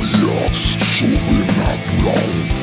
História sobrenatural.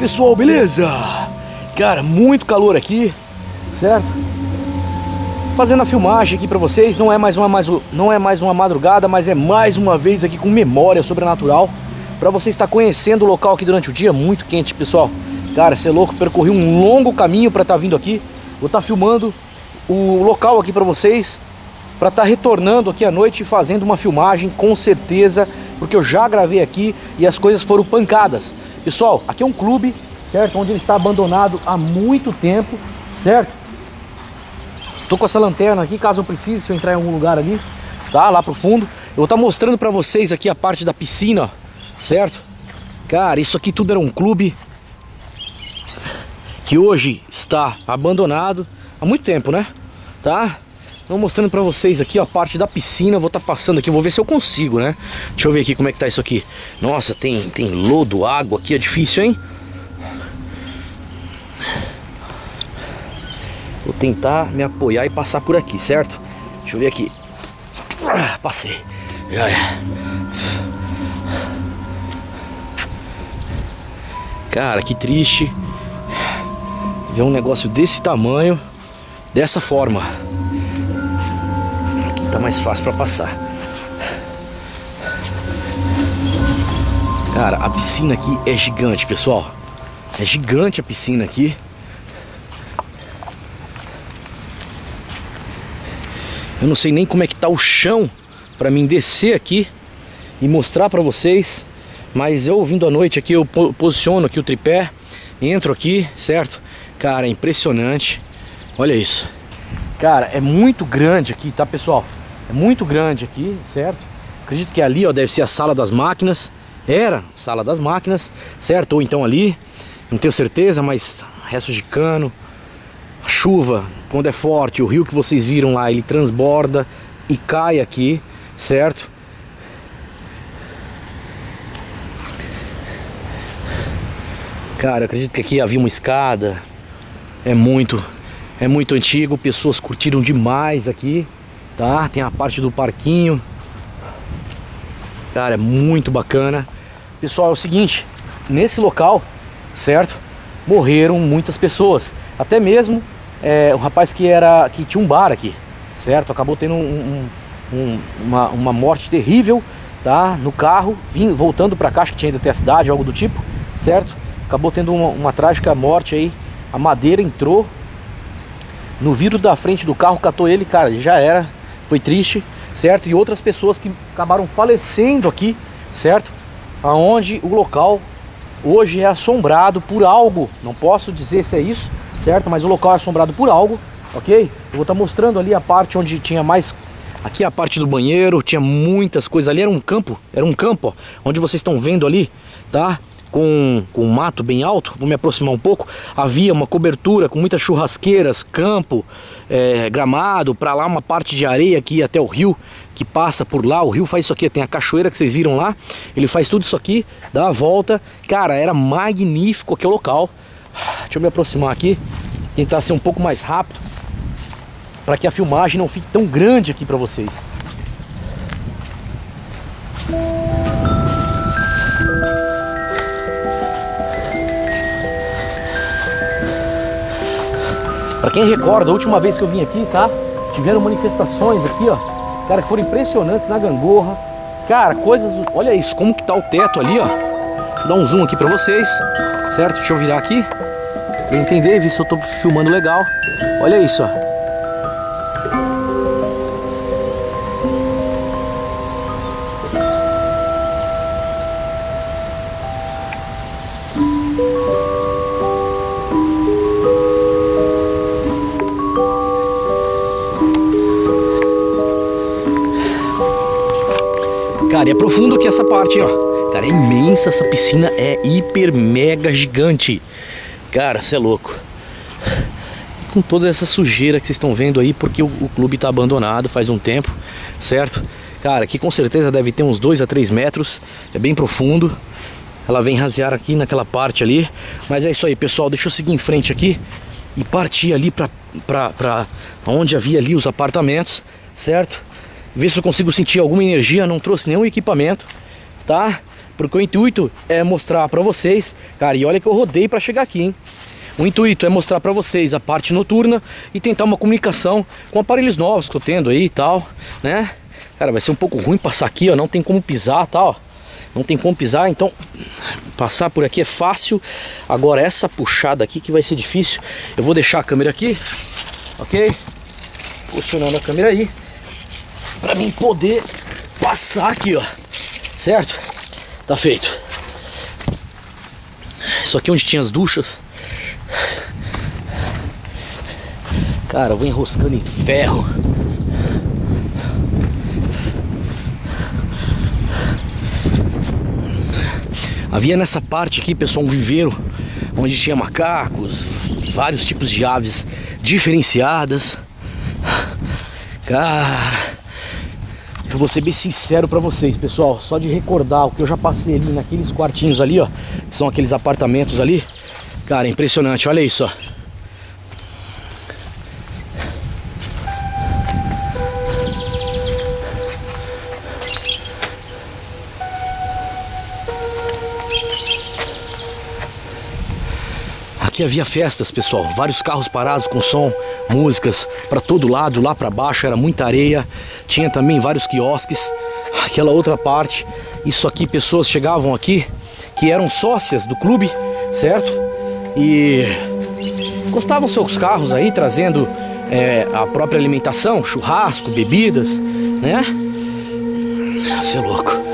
Pessoal, beleza? Cara, muito calor aqui, certo? Fazendo a filmagem aqui pra vocês, não é mais uma, mais, não é mais uma madrugada, mas é mais uma vez aqui com memória sobrenatural Pra você estar conhecendo o local aqui durante o dia, muito quente pessoal Cara, você é louco, percorri um longo caminho pra estar tá vindo aqui Vou estar tá filmando o local aqui pra vocês Pra estar tá retornando aqui à noite e fazendo uma filmagem com certeza Porque eu já gravei aqui e as coisas foram pancadas Pessoal, aqui é um clube, certo? Onde ele está abandonado há muito tempo, certo? Tô com essa lanterna aqui, caso eu precise, se eu entrar em algum lugar ali, tá? Lá pro fundo. Eu vou estar tá mostrando para vocês aqui a parte da piscina, certo? Cara, isso aqui tudo era um clube que hoje está abandonado há muito tempo, né? Tá? Vou mostrando pra vocês aqui ó, a parte da piscina, vou estar tá passando aqui, vou ver se eu consigo, né? Deixa eu ver aqui como é que tá isso aqui. Nossa, tem, tem lodo, água aqui, é difícil, hein? Vou tentar me apoiar e passar por aqui, certo? Deixa eu ver aqui. Ah, passei. Já é. Cara, que triste ver um negócio desse tamanho, dessa forma tá mais fácil para passar. Cara, a piscina aqui é gigante, pessoal. É gigante a piscina aqui. Eu não sei nem como é que tá o chão para mim descer aqui e mostrar para vocês. Mas eu vindo à noite aqui, eu posiciono aqui o tripé, entro aqui, certo? Cara, é impressionante. Olha isso. Cara, é muito grande aqui, tá, pessoal? É muito grande aqui, certo? Acredito que ali, ó, deve ser a sala das máquinas. Era sala das máquinas, certo? Ou então ali, não tenho certeza, mas restos de cano, chuva, quando é forte, o rio que vocês viram lá, ele transborda e cai aqui, certo? Cara, acredito que aqui havia uma escada. É muito, é muito antigo. Pessoas curtiram demais aqui, tá? Tem a parte do parquinho. Cara, é muito bacana. Pessoal, é o seguinte, nesse local, certo? Morreram muitas pessoas. Até mesmo é, o rapaz que era que tinha um bar aqui, certo? Acabou tendo um, um, um, uma, uma morte terrível, tá? No carro, vim, voltando para cá, acho que tinha ido até a cidade, algo do tipo, certo? acabou tendo uma, uma trágica morte aí. A madeira entrou no vidro da frente do carro, catou ele, cara, já era. Foi triste, certo? E outras pessoas que acabaram falecendo aqui, certo? Aonde o local hoje é assombrado por algo. Não posso dizer se é isso, certo? Mas o local é assombrado por algo, ok? Eu vou estar tá mostrando ali a parte onde tinha mais. Aqui a parte do banheiro, tinha muitas coisas ali. Era um campo, era um campo, ó, onde vocês estão vendo ali, tá? Com, com um mato bem alto, vou me aproximar um pouco, havia uma cobertura com muitas churrasqueiras, campo, é, gramado, para lá uma parte de areia que ia até o rio, que passa por lá, o rio faz isso aqui, tem a cachoeira que vocês viram lá, ele faz tudo isso aqui, dá a volta, cara, era magnífico aquele local, deixa eu me aproximar aqui, tentar ser um pouco mais rápido, para que a filmagem não fique tão grande aqui para vocês. Para quem recorda, a última vez que eu vim aqui, tá? Tiveram manifestações aqui, ó. Cara, que foram impressionantes na gangorra. Cara, coisas... Olha isso, como que tá o teto ali, ó. Vou dar um zoom aqui pra vocês, certo? Deixa eu virar aqui. Pra entender, ver se eu tô filmando legal. Olha isso, ó. Cara, é profundo aqui essa parte, ó. Cara, é imensa essa piscina, é hiper mega gigante. Cara, você é louco. E com toda essa sujeira que vocês estão vendo aí, porque o, o, clube tá abandonado faz um tempo, certo? Cara, aqui com certeza deve ter uns 2 a 3 metros, é bem profundo. Ela vem rasear aqui naquela parte ali. Mas é isso aí, pessoal. Deixa eu seguir em frente aqui e partir ali pra onde havia ali os apartamentos, certo? Ver se eu consigo sentir alguma energia, não trouxe nenhum equipamento, tá? Porque o intuito é mostrar para vocês, cara, e olha que eu rodei para chegar aqui, hein? O intuito é mostrar para vocês a parte noturna e tentar uma comunicação com aparelhos novos que eu tendo aí e tal, né? Cara, vai ser um pouco ruim passar aqui, ó, não tem como pisar, tá, ó. Não tem como pisar, então passar por aqui é fácil. Agora essa puxada aqui que vai ser difícil. Eu vou deixar a câmera aqui, ok? Posicionando a câmera aí para mim poder passar aqui, ó. Certo? Tá feito. Isso aqui é onde tinha as duchas. Cara, eu vou enroscando em ferro. Havia nessa parte aqui, pessoal, um viveiro onde tinha macacos, vários tipos de aves diferenciadas. Cara, eu vou ser bem sincero para vocês, pessoal. Só de recordar o que eu já passei ali naqueles quartinhos ali, ó. Que são aqueles apartamentos ali. Cara, é impressionante. Olha isso, ó. Aqui havia festas, pessoal. Vários carros parados com som, músicas para todo lado, lá para baixo era muita areia. Tinha também vários quiosques. Aquela outra parte, isso aqui, pessoas chegavam aqui que eram sócias do clube, certo? E gostavam seus carros aí, trazendo é, a própria alimentação, churrasco, bebidas, né? Você é louco.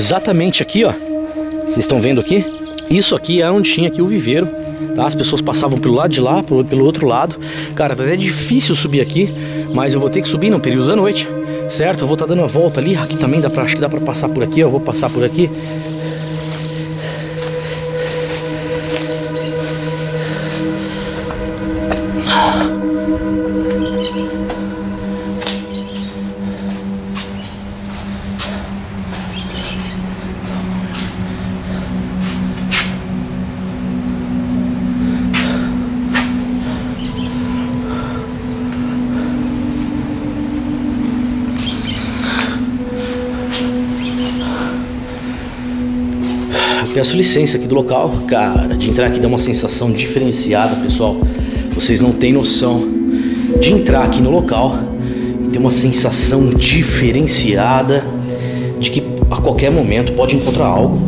Exatamente aqui, ó. Vocês estão vendo aqui? Isso aqui é onde tinha aqui o viveiro. Tá? As pessoas passavam pelo lado de lá, pelo, pelo outro lado. Cara, tá até difícil subir aqui, Mas eu vou ter que subir no período da noite, certo? Eu vou estar tá dando a volta ali. Aqui também dá pra, acho que dá pra passar por aqui. Eu vou passar por aqui. Peço licença aqui do local, cara, de entrar aqui dá uma sensação diferenciada, pessoal. Vocês não têm noção de entrar aqui no local e ter uma sensação diferenciada de que a qualquer momento pode encontrar algo.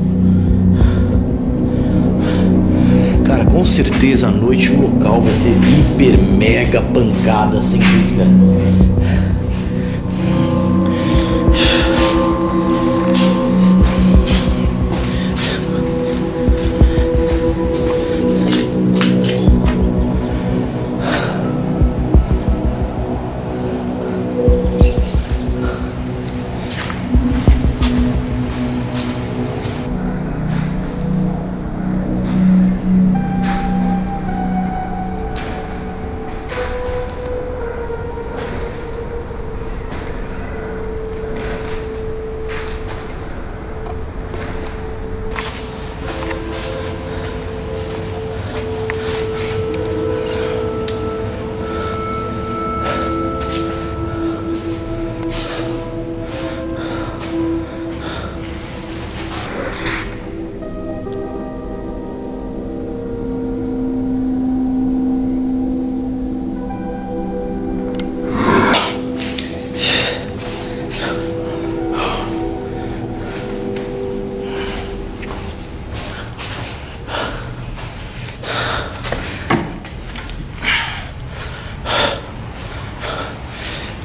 Cara, com certeza à noite o local vai ser hiper mega pancada, sem dúvida.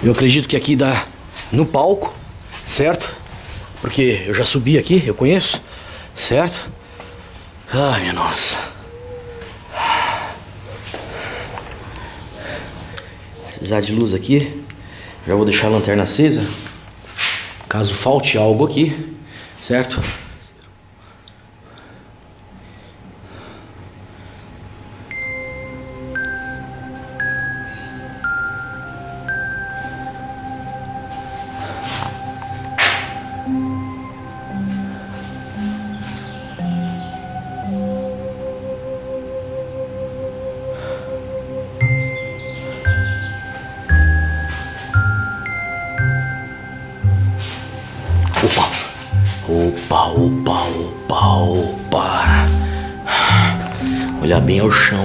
Eu acredito que aqui dá no palco, certo? Porque eu já subi aqui, eu conheço, certo? Ai, minha nossa. Precisar de luz aqui. Já vou deixar a lanterna acesa. Caso falte algo aqui, certo?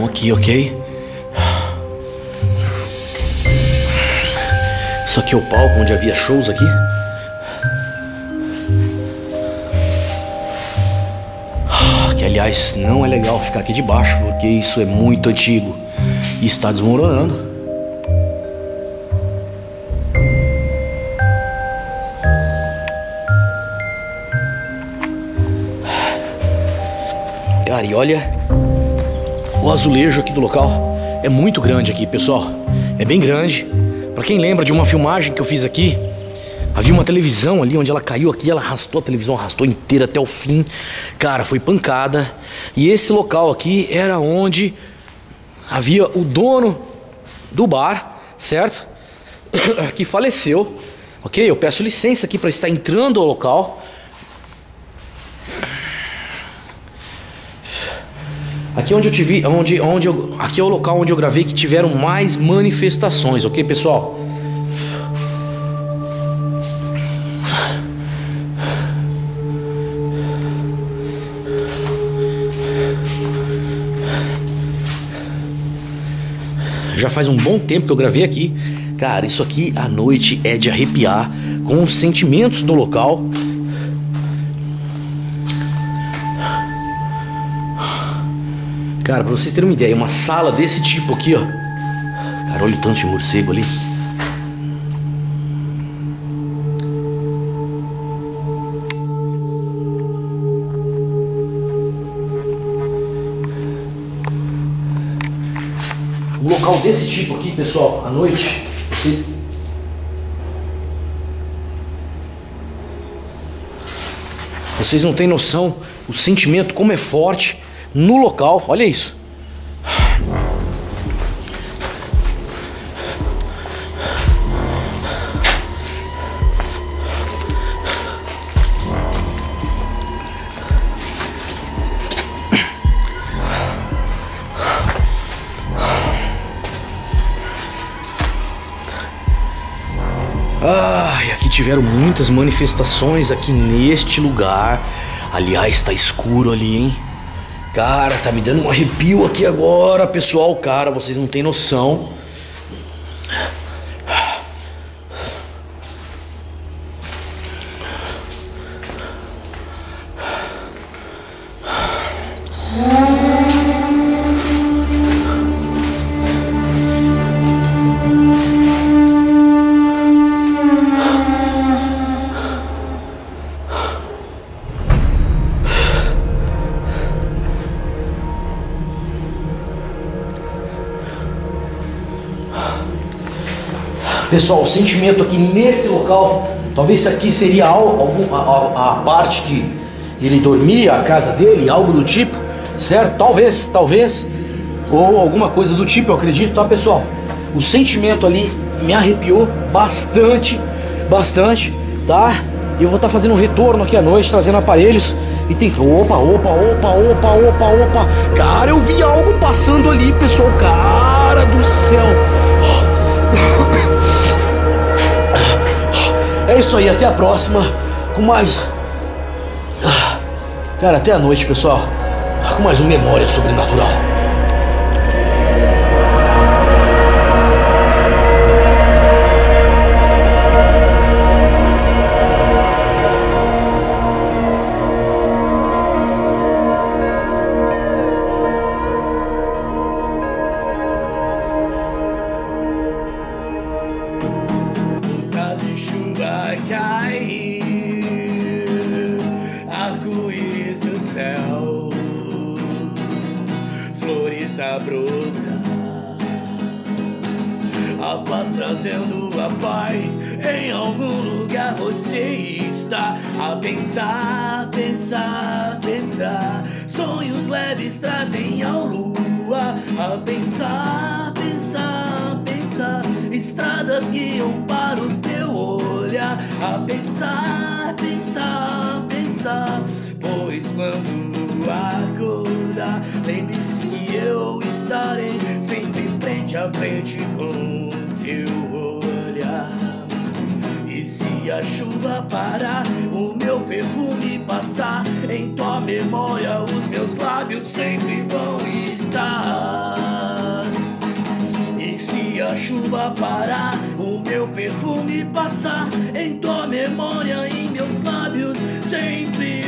Aqui, ok? Isso aqui é o palco onde havia shows aqui. Que aliás não é legal ficar aqui debaixo, porque isso é muito antigo e está desmoronando. Cara, e olha o azulejo aqui do local. É muito grande aqui, pessoal. É bem grande. Para quem lembra de uma filmagem que eu fiz aqui, havia uma televisão ali onde ela caiu aqui, ela arrastou a televisão, arrastou inteira até o fim. Cara, foi pancada. E esse local aqui era onde havia o dono do bar, certo? que faleceu. Ok? Eu peço licença aqui para estar entrando ao local. Aqui onde eu tive, onde, onde eu, aqui é o local onde eu gravei que tiveram mais manifestações, ok, pessoal? Já faz um bom tempo que eu gravei aqui. Cara, isso aqui à noite é de arrepiar com os sentimentos do local. Cara, pra vocês terem uma ideia, uma sala desse tipo aqui, ó. Cara, olha o tanto de morcego ali. Um local desse tipo aqui, pessoal, à noite, você Vocês não têm noção o sentimento como é forte no local. Olha isso. Ai, aqui tiveram muitas manifestações aqui neste lugar. Aliás, tá escuro ali, hein? Cara, tá me dando um arrepio aqui agora, pessoal. Cara, vocês não têm noção. Pessoal, o sentimento aqui nesse local, talvez aqui seria algum, a, a, parte que ele dormia, a casa dele, algo do tipo, certo? Talvez, talvez, ou alguma coisa do tipo, eu acredito, tá pessoal? O sentimento ali me arrepiou bastante, bastante, tá? E eu vou estar tá fazendo um retorno aqui à noite, trazendo aparelhos e tem. Opa, opa, opa, opa, opa, opa. Cara, eu vi algo passando ali, pessoal. Cara do céu. É isso aí, até a próxima com mais. Cara, até a noite, pessoal. Com mais um Memória Sobrenatural. Frente a frente com teu olhar. E se a chuva parar, o meu perfume passar, em tua memória os meus lábios sempre vão estar. E se a chuva parar, o meu perfume passar, em tua memória e meus lábios sempre.